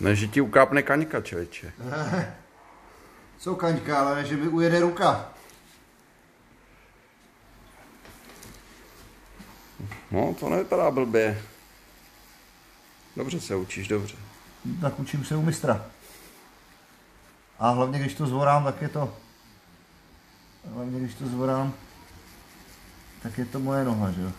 Ne, že ti ukápne kaňka, člověče. Co kaňka, ale ne, že mi ujede ruka. No, to nevypadá blbě. Dobře se učíš, dobře. Tak učím se u mistra. A hlavně, když to zvorám, tak je to... Hlavně, když to zvorám, tak je to moje noha, že jo.